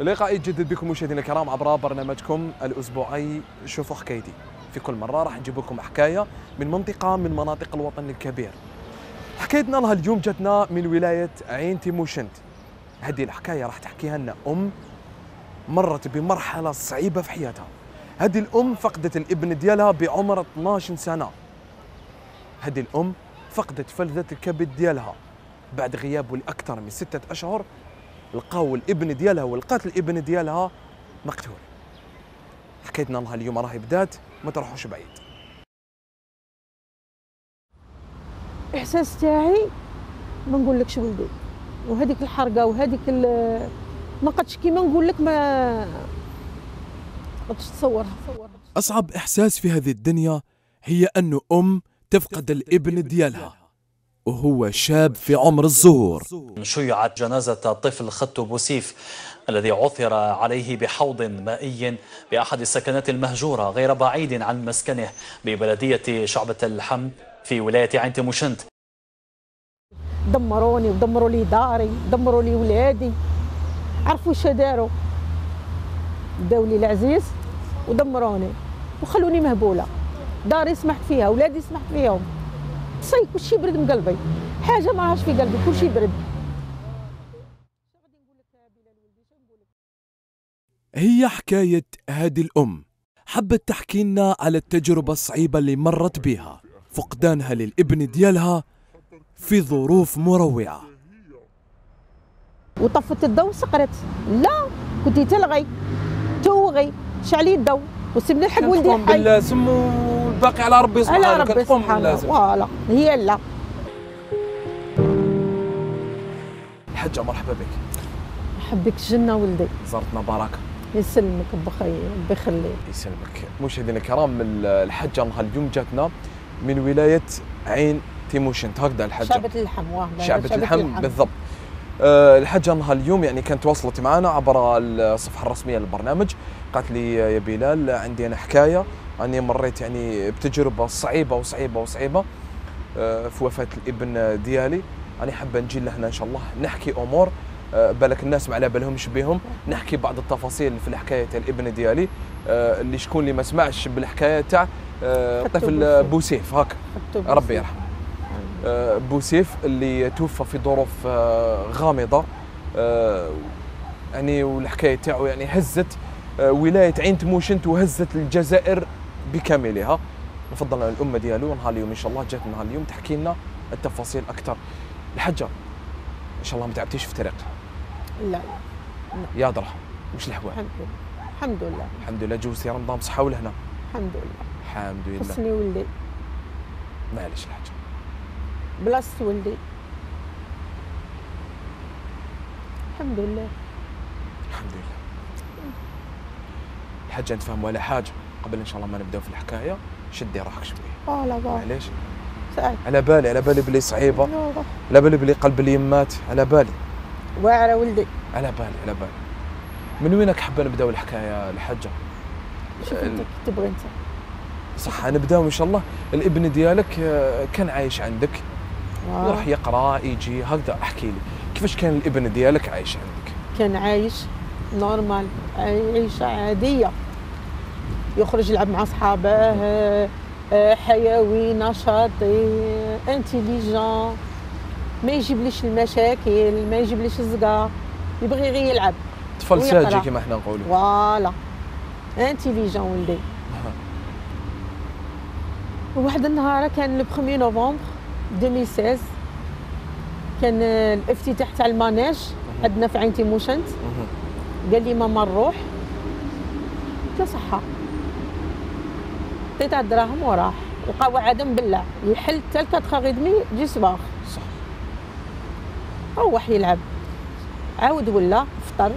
لقاء يتجدد بكم مشاهدينا الكرام عبر برنامجكم الأسبوعي شوفوا حكايتي في كل مرة راح نجيب لكم حكاية من منطقة من مناطق الوطن الكبير. حكايتنا لها اليوم جاتنا من ولاية عين تيموشنت. هذه الحكاية راح تحكيها لنا أم مرت بمرحلة صعيبة في حياتها. هذه الأم فقدت الابن ديالها بعمر 12 سنة. هذه الأم فقدت فلذة الكبد ديالها بعد غيابه لأكثر من ستة أشهر لقاو الابن ديالها ولقات الابن ديالها مقتول. حكايتنا لها اليوم راهي بدات ما تروحوش بعيد. الاحساس تاعي ما نقول لكش ولدي. وهذيك الحرقة وهذيك ما قدش كيما نقول لك ما ما قدش تصورها. أصعب إحساس في هذه الدنيا هي أنه أم تفقد الابن ديالها. وهو شاب في عمر الزهور. شيعت جنازة الطفل خط بوسيف الذي عثر عليه بحوض مائي بأحد السكنات المهجورة غير بعيد عن مسكنه ببلدية شعبة الحم في ولاية عين تيموشنت. دمروني ودمروا لي داري دمروا لي ولادي. عرفوا اش داروا؟ داو لي العزيز ودمروني. وخلوني مهبولة. داري سمحت فيها ولادي سمحت فيهم. صي كلشي برد من قلبي. حاجة ما راهش في قلبي كلشي برد. هي حكاية هذه الأم. حبت تحكي لنا على التجربة الصعيبة اللي مرت بها فقدانها للابن ديالها في ظروف مروعة. وطفت الضوء سقرت لا كنتي تلغي توغي شعلي الضوء وسيبني الحق ولدي حي. بالسم والباقي على ربي على سبحانه ربي كتقوم سبحانه. فوالا هي لا. الحجة مرحبا بك. نحبك الجنه ولدي. زرتنا بركة. يسلمك بخير ربي يخليك يسلمك. مشاهدينا الكرام الحجة نهار اليوم جاتنا من ولاية عين تيموشنت هكذا الحجة. شعبة اللحم واه شعبة اللحم بالضبط. آه، الحجة نهار اليوم يعني كانت واصلت معنا عبر الصفحة الرسمية للبرنامج. قالت لي يا بلال عندي أنا حكاية. أني مريت يعني بتجربة صعيبة وصعيبة وصعيبة آه، في وفاة الابن ديالي. أنا حابة نجي لهنا إن شاء الله نحكي أمور آه، بالك الناس ما على بالهمش بهم نحكي بعض التفاصيل في الحكاية تاع الابن ديالي آه، اللي شكون اللي ما سمعش بالحكاية تاع آه، خدتو طفل بوسيف. هاك. ربي يرحمه. بوسيف اللي توفى في ظروف غامضة يعني والحكاية تاعو يعني هزت ولاية عين تموشنت وهزت الجزائر بكاملها. نفضل على الأمة ديالو نهار اليوم إن شاء الله جات نهار اليوم تحكي لنا التفاصيل أكثر. الحجة إن شاء الله ما تعبتيش في الطريق لا يا درهم وش الاحوال الحمد لله. الحمد لله. الحمد لله جوزتي رمضان بصحه ولهنا. الحمد لله. الحمد لله. حسني ولدي. معليش الحجة. بلاصة ولدي. الحمد لله. الحمد لله. الحاجة نتفهم ولا حاجة؟ قبل إن شاء الله ما نبدأ في الحكاية شدي روحك شوية voilà voilà معليش. ساعد على بالي على بالي بلي نوضح. على بالي بلي قلب اليمات على بالي. واعرة ولدي. على بالي على بالي. من وينك حابة نبداو الحكاية الحاجة شوف أنت تبغي أنت. صح نبداو إن شاء الله. الابن ديالك آه، كان عايش عندك؟ آه. يروح يقرأ يجي هكذا. احكي لي كيفاش كان الابن ديالك عايش عندك؟ كان عايش نورمال عيشة عادية. يخرج يلعب مع صحابه آه، حيوي نشاطي intelligent ما يجيبليش المشاكل ما يجيبليش الزقا يبغي غير يلعب طفل. sage كما إحنا نقولوا. voilà. intelligent ولدي. واحد النهار كان le 1 نوفمبر 2016 كان الافتتاح تاع ال manège عندنا في عين تيموشنت. قال لي ماما نروح قلت له صحة. عطيته الدراهم وراح لقى عاد مبلع يحل حتى الكاتخا غيدمي جي صباح صح. روح يلعب. عاود ولا فطر.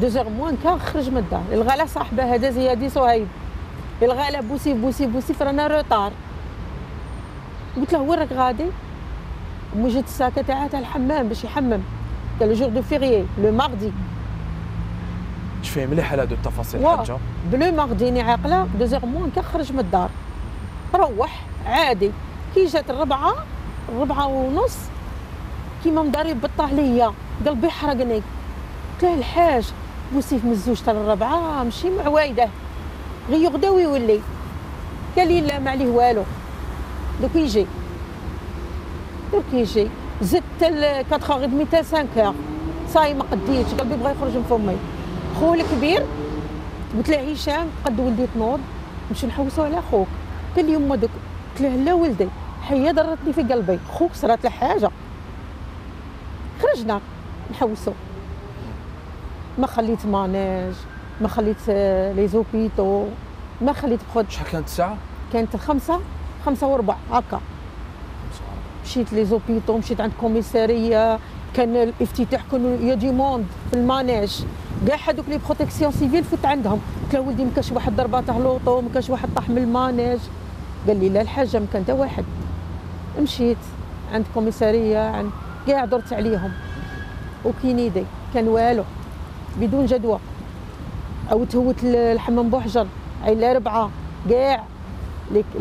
دوزيغ موان كان خرج من الدار. الغلا صاحبه هذا زيادي صهيب الغلا بوسي بوسي بوسي رانا روطار. قلت له وين راك غادي جات الساكه تاعها تاع الحمام باش يحمم. قال لو جور دو فيريي لو ماردي شفيه مليح على هادو التفاصيل. حاجة ب le mardi راني عاقلة deux heures moins quart خرج من الدار. روح عادي. كي جات الربعة الربعة ونص كيما مداري بطه عليا قلبي حرقني قلت له الحاج بوسيف من الزوج تاع الربعة ماشي مع وايدة. غير يغدا ويولي. قال لي لا ما عليه والو. دوك يجي. دوك يجي. زدت ال 4 غير 200 5 صاي ما قديتش قلبي بغى يخرج من فمي. خو الكبير. قلت له هشام قد ولدي تنوض نمشي نحوسو على خوك. قال لي يما دوك قلت له لا ولدي. حيه ضرتني في قلبي. خوك صرات له حاجة. خرجنا نحوسو. ما خليت ماناج ما خليت آه، لي زوبيتو ما خليت بخد. شحال كانت الساعة؟ كانت الخمسة. خمسة وربع. هكا. مشيت les hôpitaux مشيت عند كوميسارية. كان الافتتاح كانوا y a du monde في ال manège كاع هذوك les protections civiles فوت عندهم. قلت له ولدي ما كانش واحد ضرباته l'auto ما كانش واحد طاح من ال manège قال لي لا الحاجة ما كان حتى واحد. مشيت عند كوميسارية عند كاع درت عليهم. وكينيدي كان والو بدون جدوى. أو تهوت الحمام بوحجر عيلة ربعه كاع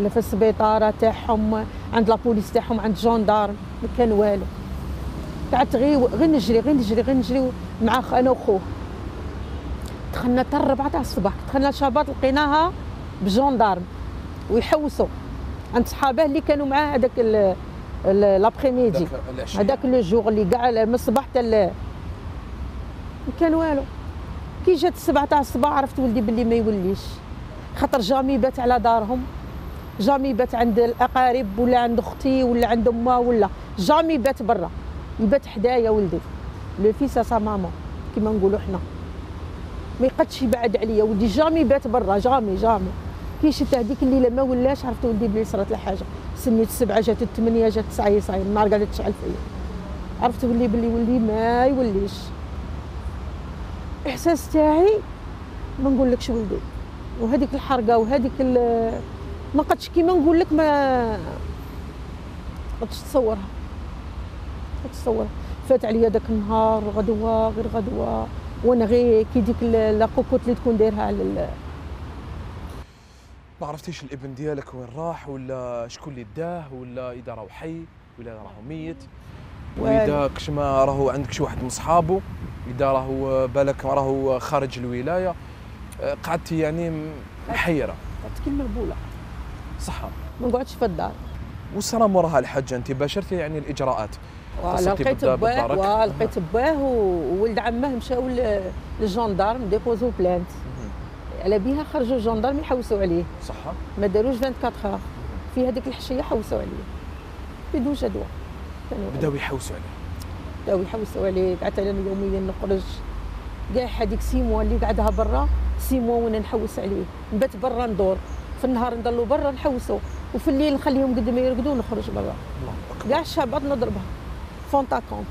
في السبيطاره تاعهم عند لابوليس تاعهم عند جوندارم ما كان والو. قعدت غير غير نجري غير نجري غير نجري مع أنا وخوه. دخلنا حتى الربعة تاع الصباح. دخلنا الشابات لقيناها بجوندارم ويحوسوا. عند صحابه اللي كانوا معاه هذاك ال- ال- لابخيميدي ذاك العشية. هذاك لو جوغ اللي كاع من الصباح حتى ما كان والو. كي جات السبعة تاع الصباح عرفت ولدي باللي ما يوليش. خاطر jamais بات على دارهم. jamais بات عند الأقارب ولا عند أختي ولا عند امها ولا. jamais بات برا. يبات حدايا ولدي. le fils à maman كيما نقولوا حنا. ما يقدش يبعد عليا ولدي. jamais بات برا jamais jamais. كي شفت هذيك الليلة ما ولاش عرفت ولدي بلي صرات له حاجة. سميت السبعة جات الثمانية جات التسعة يصاير النار قاعدة تشعل فيا عرفت ولي بلي ولدي ما يوليش. الاحساس تاعي ما نقولكش ولدي. وهذيك الحرقة وهذيك ما قدش كيما نقول لك ما قدش تصورها. تصورها. فات عليا داك النهار غدوة غير غدوة وأنا غير كي ديك لا كوكوت اللي تكون دايرها على ما عرفتيش الابن ديالك وين راح ولا شكون اللي داه ولا إذا راهو حي ولا راهو ميت. وإذا كش ما راهو عندك شي واحد من صحابه إذا راهو بالك راهو خارج الولاية أه، قعدتي يعني محيرة. قعدت كيما مهبوله صح ما نقعدش في الدار. وصرا موراها الحجه أنت باشرتي يعني الإجراءات. لقيت باه؟ ولقيت باه وولد عمه مشاو لل gendarmes dépos و plainte. على بيها خرجوا ال gendarmes يحوسوا عليه. صح. ما داروش 24 خار في هذيك الحشية حوسوا عليه. بدون جدوى. بداو يحوسوا عليه. بداو يحوسوا عليه. قعدت أنا يوميا نخرج كاع هذيك six mois اللي قعدها برا. six mois وأنا نحوس عليه. نبات برا ندور. في النهار نضلوا برا نحوسوا. وفي الليل نخليهم قد ما يرقدوا نخرج برا. كاع الشابات نضربها. fin de compte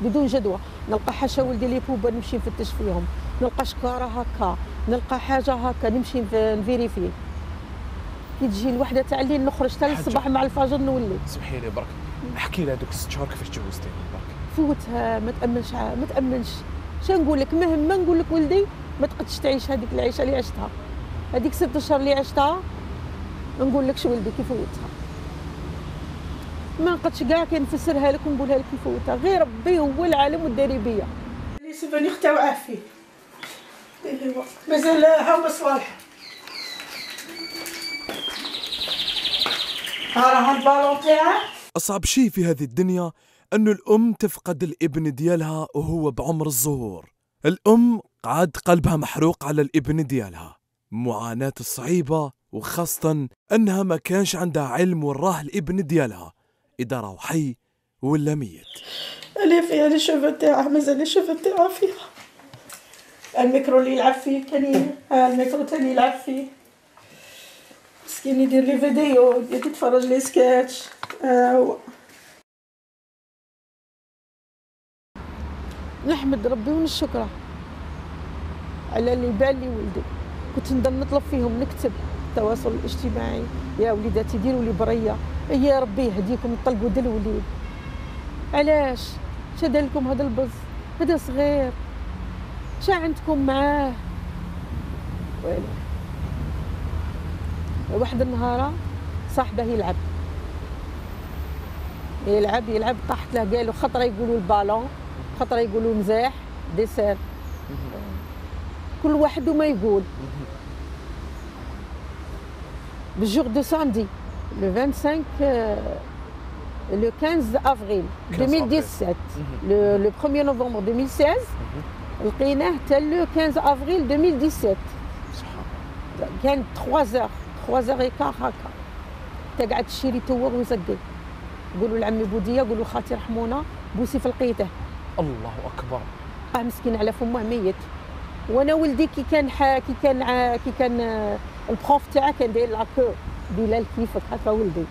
بدون جدوى. نلقى حاشا ولدي les poubelles نمشي نفتش فيهم. نلقى شكارة هكا. نلقى حاجة هكا نمشي نف- ن vérifie. كي تجي الوحدة تاع الليل نخرج حتى حاجة. الصباح مع الفجر نولي. سمحي لي برك. احكي لي هذوك الست شهور كيفاش تجوزتي برك. فوتها ما تأمنش ما تأمنش. شنو نقول لك؟ مهما نقول لك ولدي؟ ما تقدش تعيش هذيك العيشة اللي عشتها. هذيك ست أشهر اللي عشتها؟ نقول لكش ولدي كيف فوتها؟ ما نقدش كاع كي نفسرها لك ونقولها لك فوتها غير ربي هو العالم والداري بيا. اللي سبني اختها وعافيه اللي هو مازال هاو صالح. ها راه البالون تاعه أصعب شيء في هذه الدنيا أنه الأم تفقد الابن ديالها وهو بعمر الزهور. الأم قعد قلبها محروق على الابن ديالها. معاناة صعيبة وخاصة أنها ما كانش عندها علم وين راه الابن ديالها. إذا راهو حي ولا ميت. اللي فيها les cheveux تاعه مازال les cheveux تاعه فيها. الميكرو اللي يلعب فيه ها الميكرو تاني يلعب فيه. مسكين يدير les vidéos يتفرج les sketchs هو. نحمد ربي ونشكره على اللي بان لي ولدي. كنت نضل نطلب فيهم نكتب. التواصل الاجتماعي. يا وليداتي ديروا لي برية. يا ربي يهديكم طلقوا دا الوليد. علاش؟ شاد لكم هذا البز؟ هذا صغير. شا عندكم معاه؟ واحد النهار صاحبه يلعب. يلعب يلعب طاحت له قالوا خطره يقولوا البالون خطره يقولوا مزاح ديسير. كل واحد وما يقول. بالجور دو ساندي لو 25 le 15 avril 2017 le, le 1er novembre 2016 لقيناه حتى لو 15 افريل 2017 كان 3 زور 3 زور ايكار هكا انت قاعد تشيري توغ ويزقي قولوا لعمي بوديه قولوا خالتي رحمونا بوسي في لقيته الله اكبر آه مسكين على فمه ميت وأنا ولدي كي كان حا كي كان كي كان ال prof تاعه كان داير la coupe بلال كيفك هكا ولدي.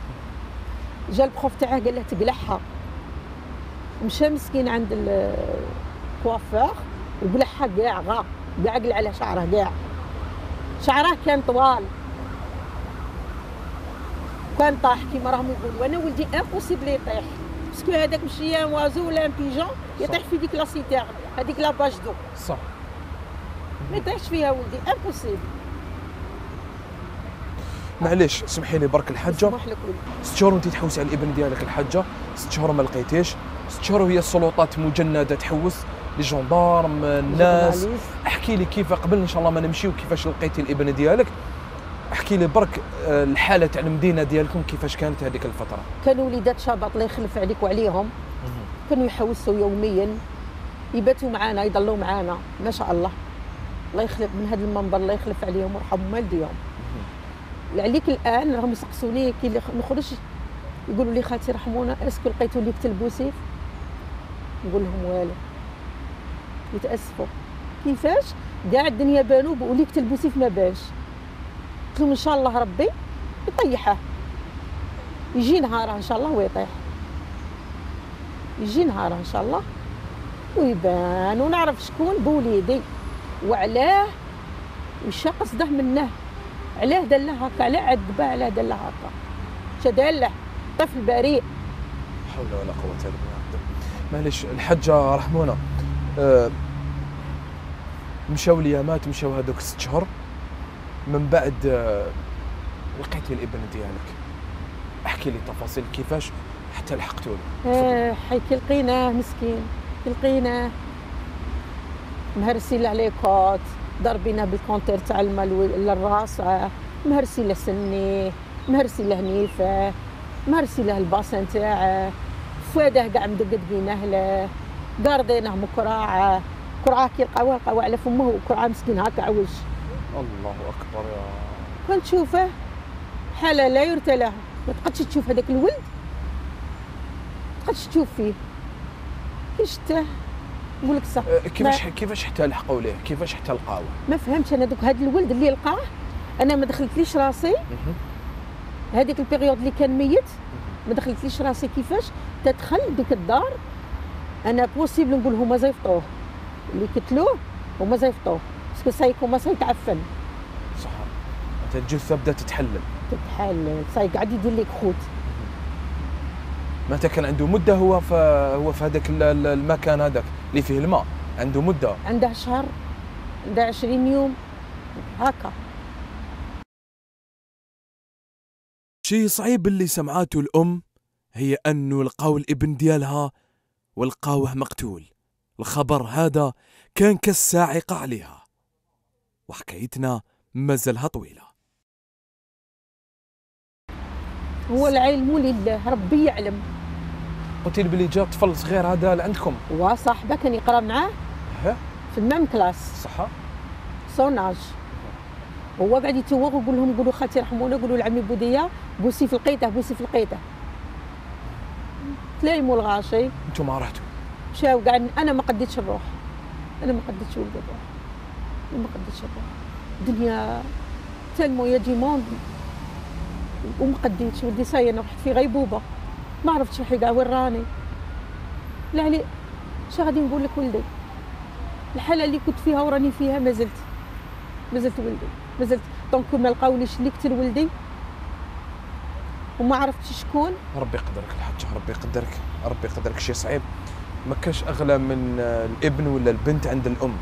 جا ال prof تاعه قال له تقلعها. مشى مسكين عند ال coiffeur وقلعها كاع غا كاع قلع على شعره كاع شعره كان طوال. كان طاح كيما راهم يقولوا. وأنا ولدي impossible يطيح. parce que هذاك ماشي un oiseau ولا un pigeon يطيح في ديك la citerne هذيك la bâche d'eau صح. ما يطيحش فيها ولدي impossible معليش سمحي لي برك الحجة. سمح لك ست شهور وانت تحوسي على الإبن ديالك الحجة. ست شهور ما لقيتيش. ست شهور وهي السلطات مجندة تحوس. les gendarmes الناس. احكي لي كيف قبل إن شاء الله ما نمشيو كيفاش لقيتي الإبن ديالك. احكي لي برك آه، الحالة تاع المدينة ديالكم كيفاش كانت هذيك الفترة؟ كانوا وليدات شابط الله يخلف عليك وعليهم. كانوا يحوسوا يوميا. يباتوا معانا يضلوا معانا. ما شاء الله. الله يخلف من هذا المنبر الله يخلف عليهم ويرحم والديهم. عليك الآن راهم يسقسوني كي نخرج يقولوا لي خالتي رحمونا est-ce que لقيتوا اللي قتل بوسيف؟ نقول لهم والو. يتأسفوا. كيفاش؟ كاع الدنيا بانوا ولي كتل بوسيف ما بانش. قلت لهم إن شاء الله ربي يطيحه. يجي نهار إن شاء الله ويطيح. يجي نهار إن شاء الله ويبان ونعرف شكون بوليدي. وعلاه وش قصده منه. علاه دله هكا؟ علاه عذبه علاه دله هكا؟ شدله طفل بريء. حول ولا قوة إلا بالله. معليش الحجة رحمونا. آه، مشاو اليامات مشاو هذوك ست شهور من بعد آه، لقيتي الابن ديالك. احكي لي تفاصيل كيفاش حتى لحقتوا له. آه حيكي لقيناه مسكين كي لقيناه مهرسي له عليه côtes ضربينه بال compteur تاع الماء للراس مهرسي له سنيه مهرسي له نيفة مهرسي له الباسن تاعه. فواده كاع مدقدقينه له قارضينه مكراعة. كرعه كي لقاوه لقاوه على فمه وكرعه مسكين هكا عوج الله أكبر يا كنت تشوفه حالة لا يرثى لها ما تقدش تشوف هذاك الولد؟ ما تقدش تشوف فيه. كي شتاه نقول لك صح. آه، كيفاش كيفاش حتى لحقوا ليه؟ كيفاش حتى لقاوه؟ ما فهمتش أنا دوك. هذا الولد اللي لقاه أنا ما دخلتليش راسي. هذيك البيريود اللي كان ميت ما دخلتليش راسي. كيفاش؟ تدخل ديك الدار أنا بوسيبل نقول هما زيفطوه. اللي قتلوه هما زيفطوه. باسكو سايك هما سيتعفن. صح. الجثه بدات تتحلل. تتحال ساي قاعد يدير لك خوت. متى كان عنده مدة هو في هو في هذاك ال- ال- المكان هذاك اللي فيه الماء عنده مدة. عنده شهر عنده 20 يوم. هكا. شيء صعيب اللي سمعاته الأم هي أنه لقاو الابن ديالها ولقاوه مقتول. الخبر هذا كان كالصاعقة عليها. وحكايتنا مازالها طويلة. هو العلم لله ربي يعلم. قلت لي بلي جا طفل صغير هذا لعندكم. وصاحبه كان يقرا معاه؟ في المام كلاس. صحة سوناج. هو قاعد يتوغ ويقول لهم قولوا خالتي رحمونا قولوا لعمي بودية بوسي في لقيته بوسي في لقيته تلايموا الغاشي. أنتم ما رحتوا. مشاو قاعد أنا ما قديتش نروح أنا ما قديتش ولدي نروح أنا ما قديتش نروح الدنيا تلمو يا ديموند وما قديتش. ولدي ساي أنا رحت في غيبوبة. ما عرفتش روحي كاع وين راني لا علي غادي نقول لك ولدي؟ الحالة اللي كنت فيها وراني فيها ما زلت ما زلت ولدي ما زلت. donc ما لقاوليش اللي قتل ولدي. وما عرفتش شكون. ربي يقدرك الحاج ربي يقدرك ربي يقدرك شيء صعيب. ما كاش أغلى من الابن ولا البنت عند الأم.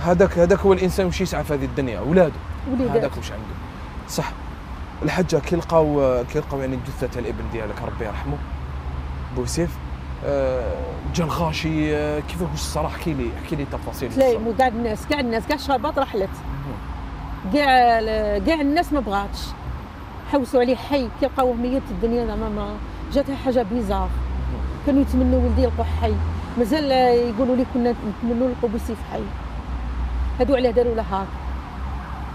هذاك هذاك هو الإنسان وش يسعى في هذه الدنيا؟ اولاده وليدات هذاك وش عنده؟ صح. الحجة كي لقاو كي لقاو يعني جثه الإبن ديالك ربي يرحمه. بوسيف آه، جا الغاشي آه، كيف واش الصراحة؟ احكي لي احكي لي تفاصيل. تلايم وكاع الناس كاع الناس كاع الشربات رحلت كاع كاع الناس ما بغاتش. حوسوا عليه حي كي لقاوه ميت الدنيا زعما ما جاتها حاجة bizarre. كانوا يتمنوا ولدي يلقوه حي. مازال يقولوا لي كنا نتمنوا نلقوا بوسيف حي. هادو علاه داروا له هاك.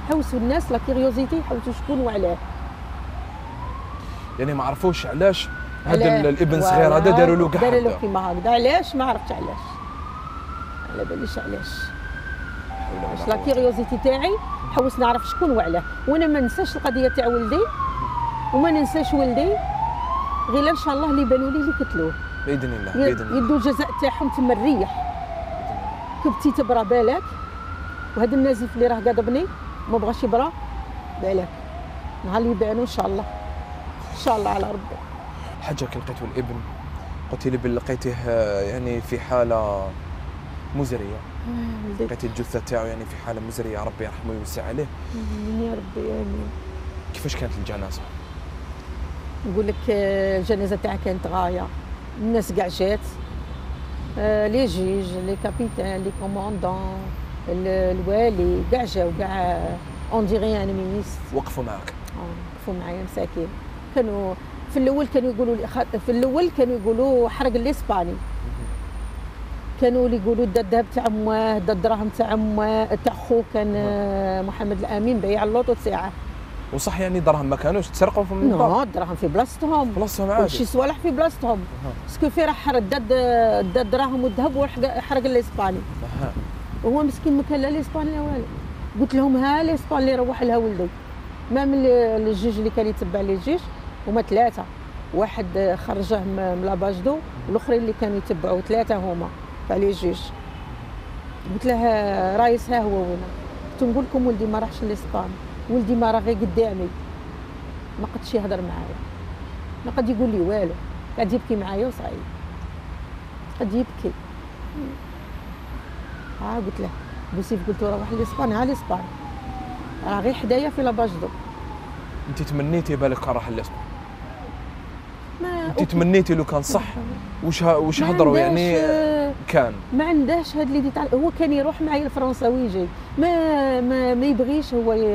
حوسوا الناس la curiosité حوسوا شكون وعلاه. يعني ما عرفوش علاش هذا. الإبن الصغير هذا داروا له كاع داروا له. كيما هكذا علاش؟ ما عرفتش علاش. على باليش علاش. باش la curiosité تاعي حوس نعرف شكون وعلاه وأنا ما ننساش القضية تاع ولدي. وما ننساش ولدي غير إن شاء الله اللي بانوا لي اللي قتلوه بإذن الله بإذن الله. يدوا الجزاء تاعهم تما الريح. كبتي تبرى بالك. وهذا النازف اللي راه قضبني ما بغاش يبرى بالك. نهار اللي يبانوا إن شاء الله. إن شاء الله على ربي. حاجة كي لقيتوا الابن. قلت لي بل لقيته آه، يعني في حالة مزرية. ولدي لقيت الجثة تاعو يعني في حالة مزرية. ربي يرحمه ويوسع عليه. يا ربي آمين. كيفاش كانت الجنازة؟ نقول لك آه، الجنازة تاعها كانت غاية. الناس كاع جات. آه، les juges les capitaines les commandants ال- الوالي كاع جاو كاع on dirait un ministre وقفوا معك وقفوا معايا مساكين. كانوا في الأول كانوا يقولوا لي في الأول كانوا يقولوا حرق الإسباني. كانوا اللي يقولوا دا الذهب تاع امه دا الدراهم تاع امه تاع خوه كان آه، محمد الأمين بايع l'auto تاعه. وصح يعني دراهم ما كانوش تسرقوا في من نو الدراهم في بلاصتهم. بلاصتهم عادي. صوالح في بلاصتهم. سكو في راح حرق داد داد الدراهم والذهب وحرق حرق الإسباني. وهو مسكين ما كان لا الإسباني لا والو. قلت لهم ها الإسباني اللي روح لها ولدي. ما من ال- الجيج اللي كان يتبع لي الجيش هما ثلاثة. واحد خرجه من لاباجدو والاخرين اللي كانوا يتبعوا ثلاثة هما تاع لي جيش قلت له رايس ها هو وين قلت نقول لكم ولدي ما راحش لاسباني ولدي ما راه غير قدامي. ما قدش يهضر معايا. ما قد يقول لي والو قاعد يبكي معايا وصعيب. قد يبكي. ها قلت له بوسيف قلت له روح لاسبانيا ها لاسبانيا راه غير حدايا في لاباجدو أنت تمنيتي بالك راح ما انت تمنيتي لو كان صح وش وش هضروا؟ يعني كان. ما عندهاش هاد اللي تاع هو كان يروح معايا لفرنسا ويجي ما ما ما يبغيش هو ي...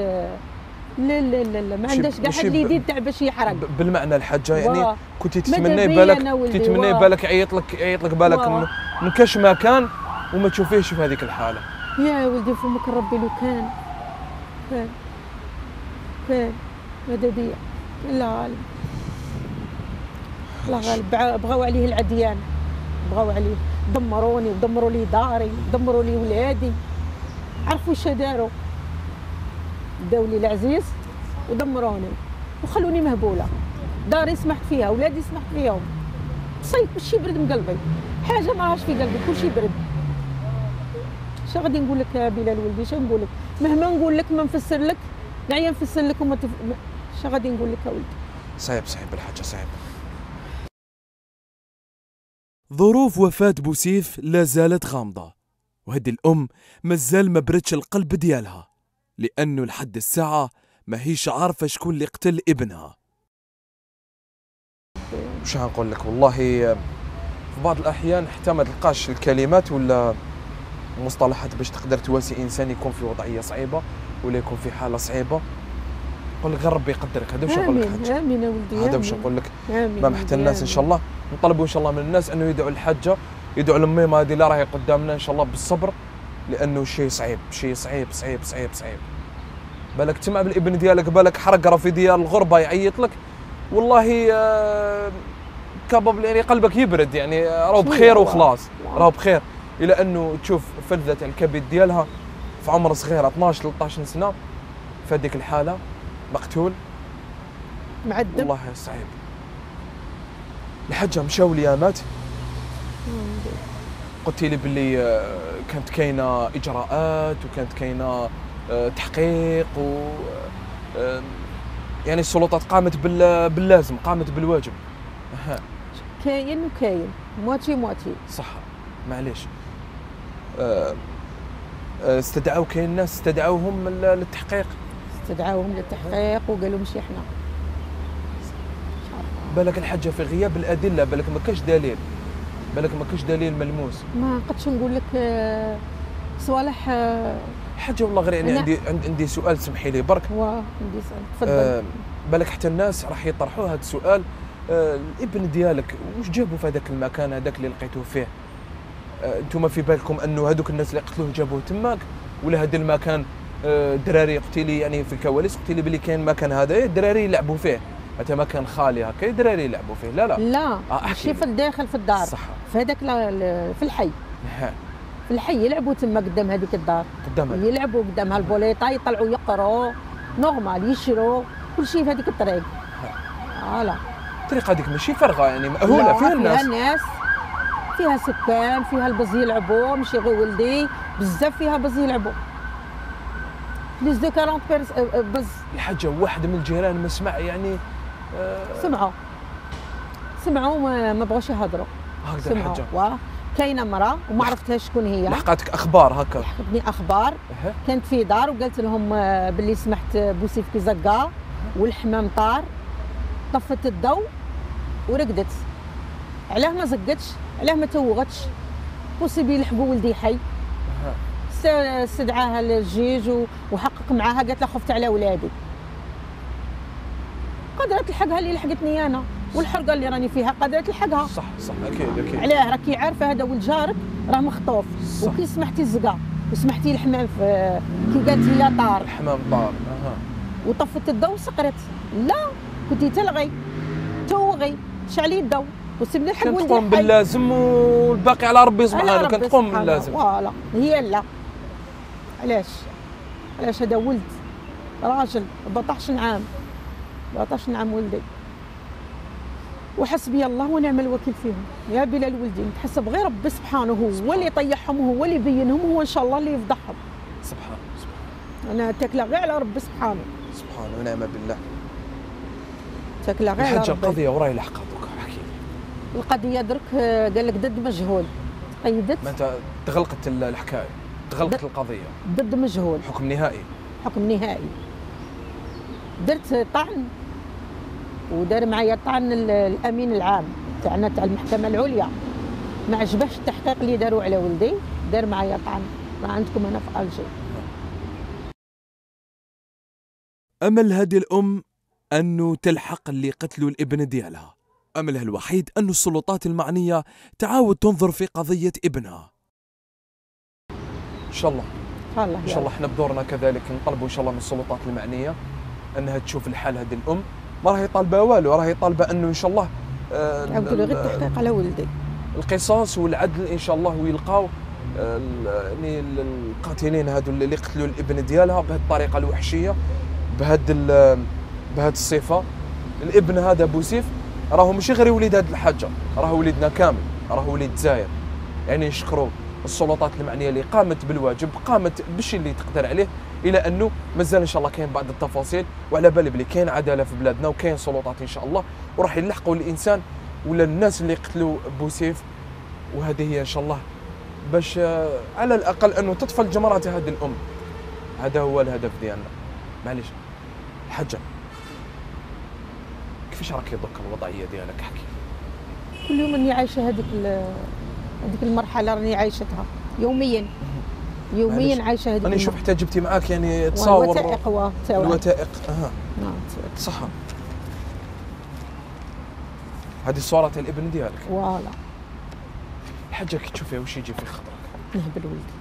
لا لا لا لا ما عندهاش كاع هاد اليدين تاع باش يحرق. بالمعنى الحاجة يعني. كنت تتمني بالك ولدي، تتمني. بالك يعيط لك يعيط لك بالك. من, كاش ما كان وما تشوفيهش في هذيك الحالة. يا ولدي فمك ربي لو كان. كان. كان. ماذا بيا؟ لا غالب الله غالب بغاو عليه العديان. بغاو عليه. دمروني ودمروا لي داري دمروا لي ولادي. عرفوا اش داروا؟ داو لي العزيز ودمروني. وخلوني مهبولة. داري سمحت فيها ولادي سمحت فيهم. صيف كلشي برد من قلبي. حاجة ما راهش في قلبي كلشي برد. شو غادي نقول لك يا بلال ولدي؟ شو نقول لك؟ مهما نقول لك ما نفسر لك. نعيا نفسر لك وما تف... شو غادي نقول لك يا ولدي؟ صعيب صعيب الحاجة صعيب. ظروف وفاة بوسيف لا زالت غامضة وهدي الأم مازال ما بردش القلب ديالها لأنه لحد الساعة ما هيش عارفة شكون اللي قتل ابنها. وش هنقول لك والله في بعض الأحيان حتى ما تلقاش الكلمات ولا المصطلحات باش تقدر تواسي إنسان يكون في وضعية صعيبة ولا يكون في حالة صعيبة. نقول لك غير ربي يقدرك. هذا واش نقول لك آمين. حاجة. آمين يا ولدي هذا واش. نقول لك ما محتى الناس إن شاء الله. نطلبوا إن شاء الله من الناس إنه يدعوا الحجه يدعوا للميمه هذه اللي راهي قدامنا إن شاء الله بالصبر لأنه شيء صعيب شيء صعيب صعيب صعيب صعيب. بالك تسمع بالابن ديالك بالك حرق راه في ديار الغربة يعيط لك. والله آه، كابابل يعني قلبك يبرد يعني آه، راهو بخير. وخلاص راهو بخير. إلى أنه تشوف فلذه الكبد ديالها في عمر صغير 12 13 سنة في هذيك الحالة مقتول؟ معذب والله صعيب الحجة مشاو ليامات قلت لي باللي آه، كانت كاينة إجراءات وكانت كاينة آه، تحقيق و آه، يعني السلطات قامت بال- باللازم قامت بالواجب. أها، كاين وكاين. مواتي مواتي. صح. معليش. استدعوا كاين ناس استدعوهم لل- للتحقيق. استدعاوهم للتحقيق وقالوا ماشي إحنا بالك الحجه في غياب الأدلة بالك ما كاش دليل. بالك ما كاش دليل ملموس. ما قدش نقول لك آه، صوالح آه، حاجة والله غير يعني. عندي عند- عندي سؤال سمحي لي برك. هو عندي سؤال. تفضل. آه بالك حتى الناس راح يطرحوا هذا السؤال آه الابن ديالك واش جابوا في هذاك المكان هذاك اللي لقيتوه فيه؟ آه أنتم في بالكم أنه هذوك الناس اللي قتلوه جابوه تماك؟ ولا هذا المكان آه دراري قلتي لي يعني في الكواليس قلتي لي بلي كاين المكان هذا الدراري يلعبوا فيه. حتى مكان خالي هكا الدراري يلعبوا فيه. لا لا. لا آه، ماشي. في الداخل في الدار. صح. في هذاك في الحي. ها، في الحي يلعبوا تما قدام هذيك الدار. قدام. يلعبوا قدامها البوليطه يطلعوا يقروا normal يشروا كل شيء في هذيك الطريق. voilà. الطريقة هذيك ماشي فارغة يعني مأهولة فيها فيها الناس. الناس فيها سكان فيها البز يلعبوا ماشي غير ولدي بزاف فيها بز يلعبوا. plus de 40 pers- أه، أه، بز. الحاجة واحد من الجيران ما سمع يعني آه سمعوا. سمعوا ما, ما بغوش يهضروا. هكذا الحاجة كاينة مراه وما عرفتهاش شكون هي. لحقاتك أخبار هكا. لحقتني أخبار. كانت في دار وقالت لهم آه، باللي سمحت بوسيف كي زقا والحمام طار طفت الضوء ورقدت. علاه ما زقتش علاه ما توغتش. possible يلحقوا ولدي حي. استدعاها ال juge و- وحقق معاها. قالت لها خفت على ولادي. قادرة تلحقها اللي لحقتني أنا. والحرقة اللي راني فيها قادرة تلحقها. صح صح. أكيد أكيد. علاه راكي عارفه هذا ولد جارك راه مخطوف. صح. وكي سمحتي الزقا وسمحتي الحمام في كي قالت هي طار. الحمام طار. أها. وطفت الضوء وسقرت لا كنتي تلغي توغي شعلي الضوء وسيبني الحق ولدي تقوم حي. باللازم والباقي على ربي سبحانه. كان تقوم. باللازم. فوالا. هي لا. علاش؟ علاش هذا ولد؟ راجل 14 عام 14 عام ولدي. وحسبي الله ونعم الوكيل فيهم. يا بلال ولدي نتحسب غير ربي سبحانه. هو اللي يطيحهم هو اللي يبينهم هو إن شاء الله اللي يفضحهم. سبحان سبحان- أنا تاكله غير على ربي سبحانه. سبحان ونعم بالله. تاكله غير على ربي. القضية وراي لحقها دوكا احكي القضية درك قال لك ضد مجهول. قيدت ما أنت تغلقت ال- الحكاية. تغلقت القضية. ضد مجهول. حكم نهائي. حكم نهائي. درت طعن ودار معايا طعن ال- الأمين العام تاعنا تاع المحكمة العليا. ما عجبهش التحقيق اللي داروا على ولدي. دار معايا طعن. راه عندكم هنا في الجي أمل هذه الأم أنه تلحق اللي قتلوا الابن ديالها. أملها الوحيد أن السلطات المعنية تعاود تنظر في قضية ابنها. إن شاء الله. الله إن شاء الله إحنا بدورنا كذلك نطلبوا إن شاء الله من السلطات المعنية أنها تشوف الحال هذه الأم. ما راهي طالبة والو راهي طالبة أنه إن شاء الله آه، عاودوا غير ال- التحقيق على ولدي. القصاص والعدل إن شاء الله ويلقاو آه، يعني ال- القاتلين هذو اللي قتلوا الابن ديالها بهذه الطريقة الوحشية بهذه بهذه الصفة. الابن هذا بوسيف راهو ماشي غير وليد هذه الحاجة راهو وليدنا كامل راهو وليد الجزائر يعني نشكروا السلطات المعنية اللي قامت بالواجب قامت بالشيء اللي تقدر عليه إلى أنه مازال إن شاء الله كاين بعض التفاصيل وعلى بالي بلي كاين عدالة في بلادنا وكاين سلطات إن شاء الله وراح يلحقوا الإنسان ولا الناس اللي قتلوا بوسيف وهذه هي إن شاء الله باش آه، على الأقل أنه تطفى الجمرات هذه الأم. هذا هو الهدف ديالنا. معليش. حاجة. كيفاش راكي دوك الوضعية ديالك؟ احكي. كل يوم إني عايشة هذيك هذيك المرحلة راني عايشتها. يوميا. يوميا. عايشة هذيك أنا شوف المرحلة. حتى جبتي معاك يعني تصاور. والوثائق. وا- تاوعها. الوثائق أها. نعم، الوثائق. صح. هذه الصورة تاع الابن ديالك. voilà. الحاجة كي تشوفيها وش يجي في خاطرك. نهبل ولدي.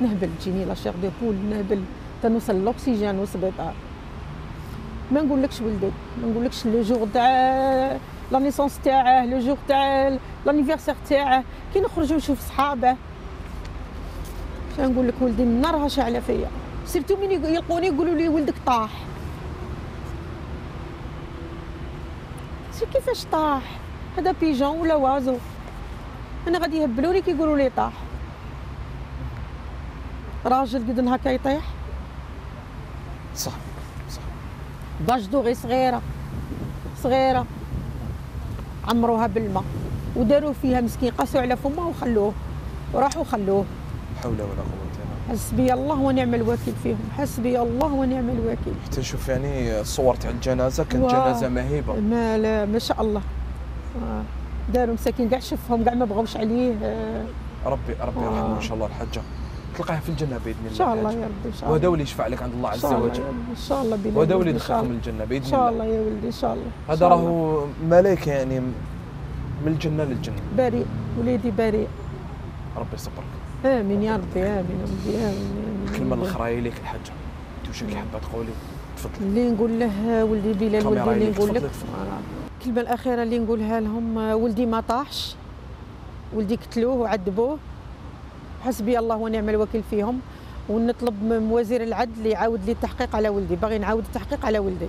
نهبل تجيني la chair de poule نهبل تنوصل الاكسجين والسبيطار ما نقولكش ولدي ما نقولكش le jour تاع la naissance تاعه le jour تاع l'anniversaire تاعه. كي نخرج ونشوف صحابه شنو نقول لك ولدي النار شاعله فيا. surtout من يلقوني يقولوا لي ولدك طاح. سي كيفاش طاح؟ هذا pigeon ولا oiseau؟ أنا غادي يهبلوني كيقولوا لي طاح. راجل قد هكا يطيح؟ صح. باش دوغي صغيرة. صغيرة. عمروها بالماء. وداروا فيها مسكين. قاسوا على فمها وخلوه. وراحوا خلوه. حول ولا بالله. حسبي الله ونعم الوكيل فيهم. حسبي الله ونعم الوكيل. حتى نشوف يعني الصور تاع الجنازة. كانت واو. جنازة مهيبة. ما لا ما شاء الله. داروا مساكين. كاع شفهم. كاع ما بغاوش عليه. ربي ربي. يرحمه إن شاء الله الحجه تلقاها في الجنة بإذن الله ان شاء الله. يا ربي إن شاء وهذا الله اللي يشفع لك عند الله عز الله وجل. إن شاء الله بلا وهذا ولدي، اللي يدخلكم الله. الجنة بإذن إن شاء الله. الله يا ولدي إن شاء الله هذا الله. راهو ملاك يعني من الجنه للجنة. بريء وليدي بريء. ربي يصبرك آمين يا ربي آمين يا ربي آمين. الكلمة الأخرى هي لك الحجة. انت وش حابه تقولي تفضلي اللي نقول له ولدي بلال ولدي اللي نقول لك. الكلمة الأخيرة اللي نقولها لهم آه، ولدي ما طاحش. ولدي قتلوه وعذبوه. حسبي الله ونعم الوكيل فيهم. ونطلب من وزير العدل يعاود لي التحقيق على ولدي. باغي نعاود التحقيق على ولدي.